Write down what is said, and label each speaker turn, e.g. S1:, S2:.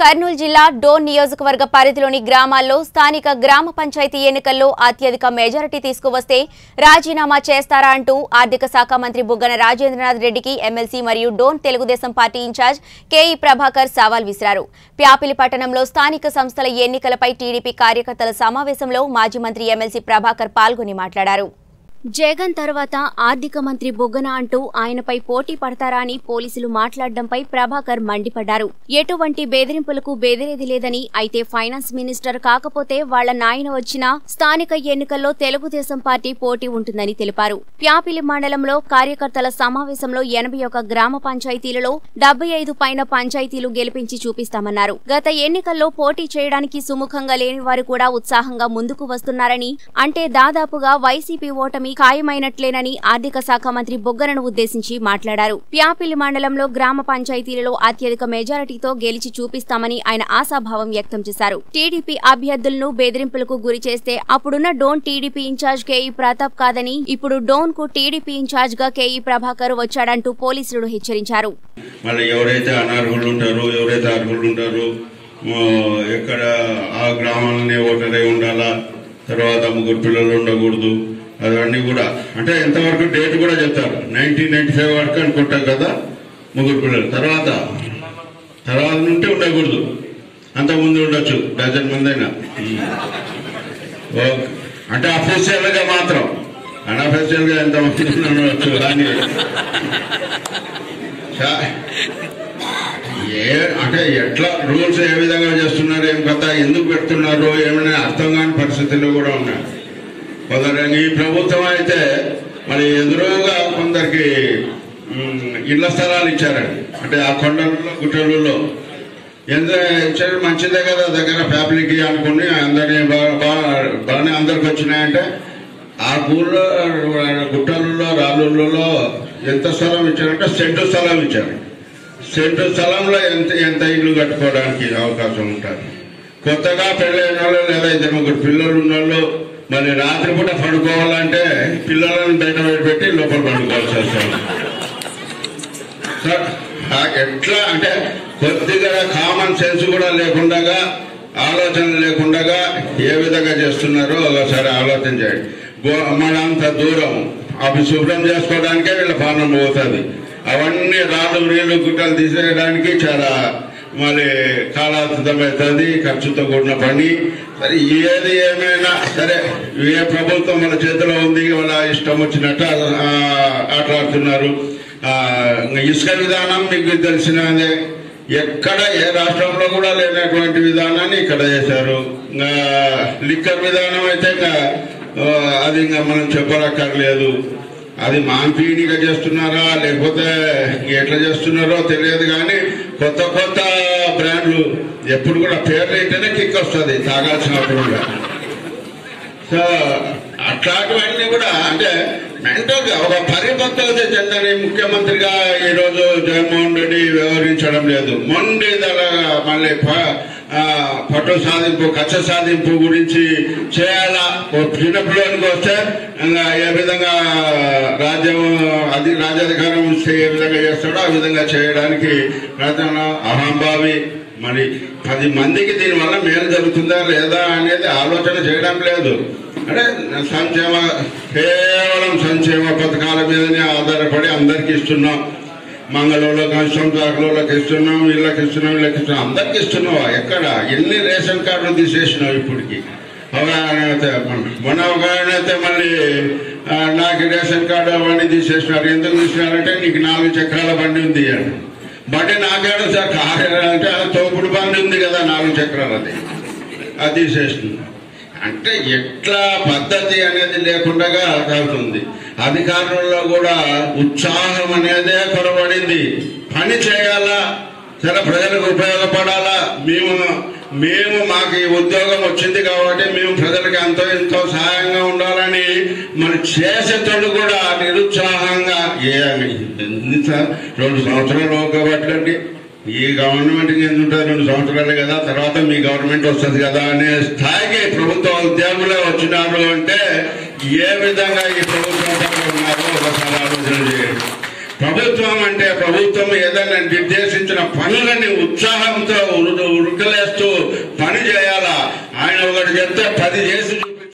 S1: కర్నూలు జిల్లా డోన్ నియోజకవర్గ పరిధిలోని గ్రామాల్లో స్థానిక గ్రామ పంచాయతీ ఎన్నికల్లో అత్యధిక మెజారిటీ తీసుకువస్తే రాజీనామా చేస్తారా అంటూ ఆర్థిక శాఖ మంత్రి బుగ్గన రాజేంద్రనాథ్ రెడ్డికి ఎమ్మెల్సీ మరియు Dhone Telugu Desam party incharge K E Prabhakar సవాల్ విసిరారు. ప్యాపిలి పట్టణంలో స్థానిక సంస్థల ఎన్నికలపై టీడీపీ కార్యకర్తల సమావేశంలో మాజీ మంత్రి ఎమ్మెల్సీ ప్రభాకర్ పాల్గొని మాట్లాడారు. జగన్ తర్వాత ఆర్థిక మంత్రి బొగ్గన అంటూ ఆయనపై పోటీ పడతారా అని పోలీసులు మాట్లాడడంపై ప్రభాకర్ మండిపడ్డారు. ఎటువంటి బెదిరింపులకు బెదిరేది లేదని అయితే ఫైనాన్స్ మినిస్టర్ కాకపోతే వాళ్ళ నాయన వచ్చినా స్థానిక ఎన్నికల్లో తెలుగుదేశం పార్టీ పోటీ ఉంటుందని తెలిపారు. ప్యాపిలి మండలంలో కార్యకర్తల సమావేశంలో ఎనభై ఒక గ్రామ పంచాయతీలలో డెబ్బై ఐదు పైన పంచాయతీలు గెలిపించి చూపిస్తామన్నారు. గత ఎన్నికల్లో పోటీ చేయడానికి సుముఖంగా లేని వారు కూడా ఉత్సాహంగా ముందుకు వస్తున్నారని అంటే దాదాపుగా వైసీపీ ఓటమి ఖాయమైనట్లేనని ఆర్థిక శాఖ మంత్రి బొగ్గనను ఉద్దేశించి మాట్లాడారు. ప్యాపిలి మండలంలో గ్రామ పంచాయతీలలో అత్యధిక మెజారిటీతో గెలిచి చూపిస్తామని ఆయన ఆశాభావం వ్యక్తం చేశారు. టీడీపీ అభ్యర్థులను బెదిరింపులకు గురి చేస్తే అప్పుడున్న Dhone TDP incharge K E Pratap కాదని ఇప్పుడు డోన్కు టీడీపీ ఇన్ఛార్జ్గా కేఈ ప్రభాకర్ వచ్చాడంటూ పోలీసులు హెచ్చరించారు.
S2: మళ్ళీ ఎవరైతే అనర్హులు ఉంటారో ఎవరైతే అర్హులు ఉంటారో ఎక్కడ ఆ గ్రామాలనే ఓటరే ఉండాలా? తర్వాత ముగ్గురు పిల్లలు ఉండకూడదు. అవన్నీ కూడా. అంటే ఎంతవరకు డేట్ కూడా చెప్తారు. నైన్టీన్ నైన్టీ ఫైవ్ వరకు అనుకుంటాం కదా ముగ్గురు పిల్లలు. తర్వాత తర్వాత నుండి ఉండకూడదు. అంత ముందు ఉండొచ్చు డజన్ మంది అయినా ఓకే. అంటే అఫీషియల్గా మాత్రం. అన్అఫీషియల్గా ఎంత మంది కానీ ఏ అంటే ఎట్లా రూల్స్ ఏ విధంగా చేస్తున్నారు ఏం కథ ఎందుకు పెడుతున్నారు ఏమైనా అర్థం కాని పరిస్థితులు కూడా ఉన్నాయి కొందరు ఈ ప్రభుత్వం అయితే మరి ఎదురుగా కొందరికి ఇళ్ళ స్థలాలు ఇచ్చారండి. అంటే ఆ కొండలలో గుట్టలలో ఎంత ఇచ్చారు? మంచిదే కదా దగ్గర ఫ్యామిలీకి అనుకుని అందరినీ బాగా బాగా- బాగానే అందరికి వచ్చినాయంటే ఆ ఊళ్ళో గుట్టలలో రాళ్ళులలో ఎంత స్థలం ఇచ్చారంటే సెంటు స్థలం ఇచ్చారు. సెంటు స్థలంలో ఎంత ఎంత ఇల్లు కట్టుకోవడానికి అవకాశం ఉంటుంది కొత్తగా పెళ్ళైన వాళ్ళు లేదా ఇద్దరు ముగ్గురు పిల్లలు ఉన్న వాళ్ళు మరి రాత్రిపూట పడుకోవాలంటే పిల్లలను బయట పెట్టి లోపల పడుకోవాల్సి వస్తుంది. సార్, ఎట్లా అంటే కొద్దిగా కామన్ సెన్స్ కూడా లేకుండా ఆలోచన లేకుండా ఏ విధంగా చేస్తున్నారో ఒకసారి ఆలోచన చేయండి. గో- మనంత దూరం. అవి శుభ్రం చేసుకోవడానికే వీళ్ళ పానం పోతుంది. అవన్నీ రాళ్ళు నీళ్ళు గుట్టలు తీసేయడానికి చాలా మరి కాలాతీతమవుతుంది ఖర్చుతో కూడిన పని. సరే ఏది ఏమైనా సరే ఏ ప్రభుత్వం మన చేతిలో ఉంది వాళ్ళ ఇష్టం వచ్చినట్టు ఆటలాడుతున్నారు. ఇసుక విధానం మీకు తెలిసినదే. ఎక్కడ ఏ రాష్ట్రంలో కూడా లేనటువంటి విధానాన్ని ఇక్కడ చేశారు. ఇంకా లిక్కర్ విధానం అయితే ఇంకా అది ఇంకా మనం చెప్పనక్కర్లేదు. అది మాంపీనిగా చేస్తున్నారా లేకపోతే ఎట్లా చేస్తున్నారో తెలియదు కానీ కొత్త కొత్త బ్రాండ్లు ఎప్పుడు కూడా పేర్లు అయితేనే కిక్ వస్తుంది తాగాల్సినప్పుడు కూడా సో అట్లాంటివన్నీ కూడా అంటే మెంటల్గా ఒక పరిపక్వత చెందని ముఖ్యమంత్రిగా ఈ రోజు జగన్మోహన్ రెడ్డి వ్యవహరించడం లేదు. మొండిదలగా మళ్ళీ పట్టు సాధింపు కచ్చ సాధింపు గురించి చేయాలా? ఓ వస్తే ఇంకా ఏ విధంగా రాజ్యం అది రాజ్యాధికారం ఇస్తే ఏ విధంగా చేస్తాడో ఆ విధంగా చేయడానికి ప్రయత్నం అహంభావి. మరి పది మందికి దీనివల్ల మేలు జరుగుతుందా లేదా అనేది ఆలోచన చేయడం లేదు. అంటే సంక్షేమ కేవలం సంక్షేమ పథకాల మీదనే ఆధారపడి అందరికి ఇస్తున్నాం. మంగళూరులోకి ఇస్తున్నాం ఇస్తున్నాం వీళ్ళకి ఇస్తున్నాం వీళ్ళకి ఇస్తున్నాం. అందరికి ఇస్తున్నావా? ఎక్కడ? ఎన్ని రేషన్ కార్డులు తీసేసినావు ఇప్పటికి? అవగాహన మన అవగాహన అయితే మళ్ళీ నాకు రేషన్ కార్డు అవన్నీ తీసేసినారు. ఎందుకు తీసినారంటే నీకు నాలుగు చక్రాల బండి ఉంది అని. బండి నాకేడ సార్ అంటే తోపుడు బండి ఉంది కదా నాలుగు చక్రాలది. అది తీసేసింది అంటే ఎట్లా పద్ధతి అనేది లేకుండా అవుతుంది అధికారుల్లో కూడా ఉత్సాహం అనేదే కొరబడింది. పని చేయాలా? చాలా ప్రజలకు ఉపయోగపడాలా? మేము మేము మాకు ఈ ఉద్యోగం వచ్చింది కాబట్టి మేము ప్రజలకు ఎంతో ఎంతో సహాయంగా ఉండాలని మరి చేసేటోళ్ళు కూడా నిరుత్సాహంగా ఏ రెండు సంవత్సరాలు ఒక్కబట్టండి ఈ గవర్నమెంట్ ఎందుకు రెండు సంవత్సరాలు కదా తర్వాత మీ గవర్నమెంట్ వస్తుంది కదా అనే స్థాయికి ప్రభుత్వ ఉద్యోగులే వచ్చినారు అంటే ఏ విధంగా ఈ ప్రభుత్వం ఉన్నారో ఒకసారి ఆలోచన చేయండి. ప్రభుత్వం అంటే ప్రభుత్వం ఏదైనా నిర్దేశించిన పనులని ఉత్సాహంతో ఉరుకలేస్తూ పని చేయాలా? ఆయన ఒకటి చెప్తే పది చేసి చూపి